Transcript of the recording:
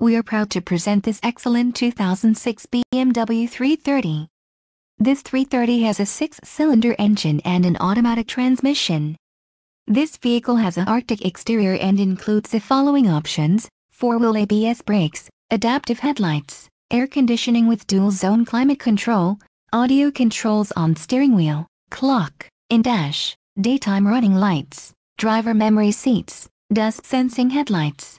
we are proud to present this excellent 2006 BMW 330. This 330 has a six-cylinder engine and an automatic transmission. This vehicle has an Arctic exterior and includes the following options, 4-wheel ABS brakes, adaptive headlights, air conditioning with dual-zone climate control, audio controls on steering wheel, clock, in-dash, daytime running lights, driver memory seats, dusk sensing headlights.